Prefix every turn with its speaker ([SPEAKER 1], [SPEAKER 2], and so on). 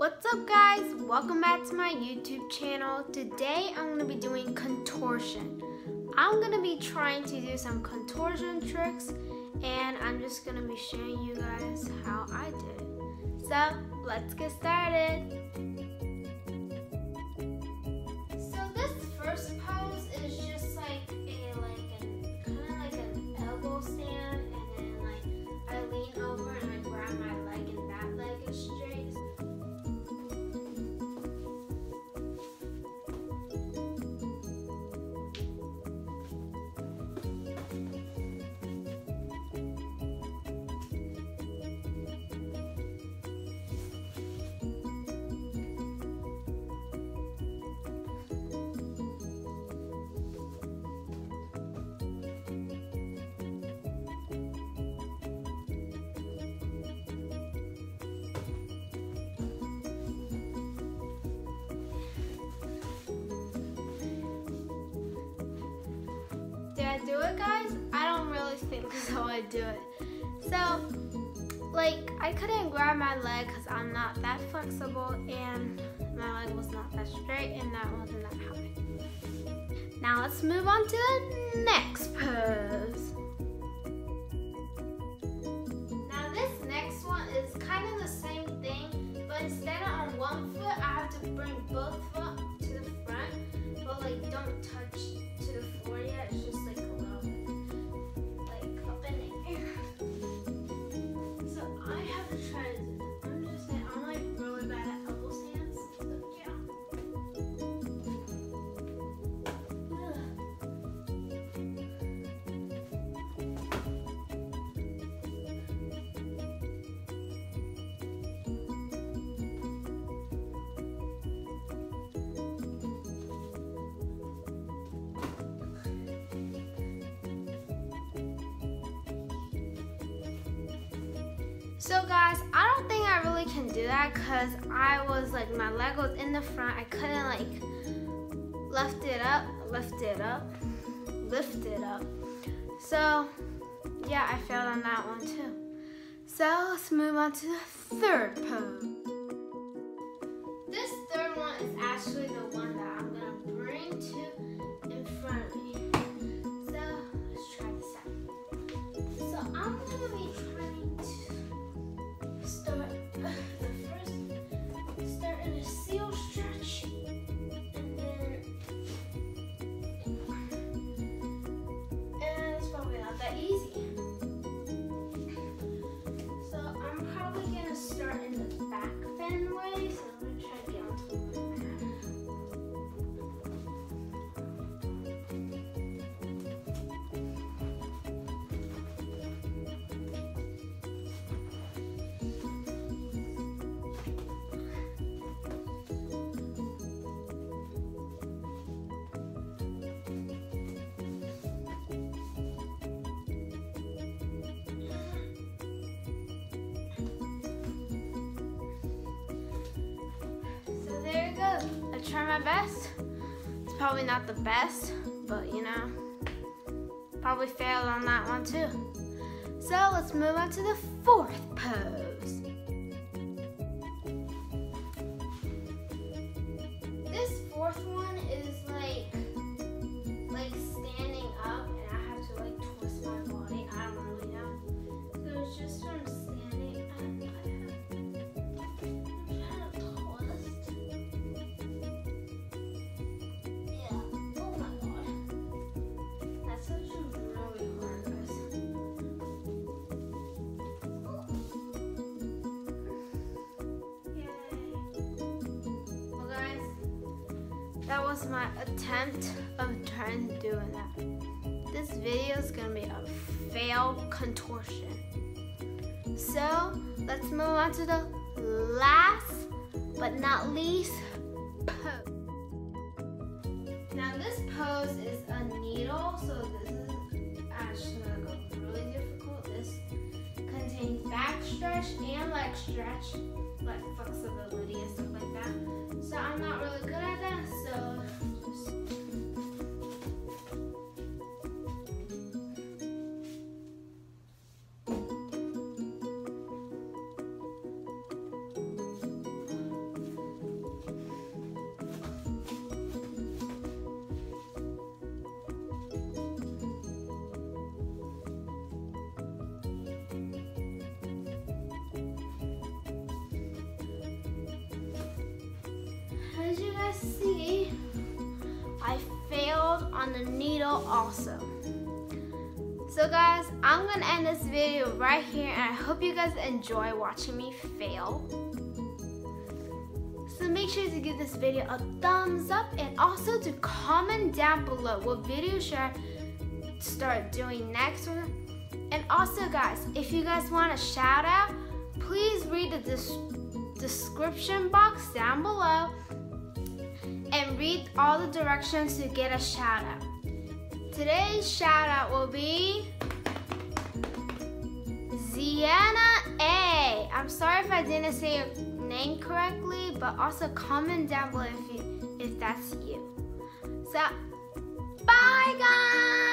[SPEAKER 1] What's up guys? Welcome back to my YouTube channel. Today I'm going to be doing contortion. I'm going to be trying to do some contortion tricks and I'm just going to be showing you guys how I did it. So let's get started. Do it, guys? I don't really think how I do it. So, like, I couldn't grab my leg because I'm not that flexible and my leg was not that straight and that wasn't that high. Now let's move on to the next pose. Now this next one is kind of the same thing, but instead of on one foot, I have to bring both foot to the front, but like don't touch to the floor yet. It's just So guys, I don't think I really can do that because I was like, my leg was in the front. I couldn't like lift it up, lift it up, lift it up. So yeah, I failed on that one too. So let's move on to the third pose. then try my best. It's probably not the best, but you know, probably failed on that one too. So let's move on to the fourth pose. That was my attempt of trying to do that. This video is gonna be a fail contortion. So let's move on to the last but not least pose. Now this pose is a needle, so this is actually gonna go really difficult. This contains back stretch and leg stretch, see, I failed on the needle also. So guys, I'm gonna end this video right here and I hope you guys enjoy watching me fail. So make sure to give this video a thumbs up and also to comment down below what video should I start doing next. And also guys, if you guys want a shout out, please read the description box down below read all the directions to get a shout out. Today's shout out will be Ziana A. I'm sorry if I didn't say your name correctly, but also comment down below if, you, if that's you. So, bye guys!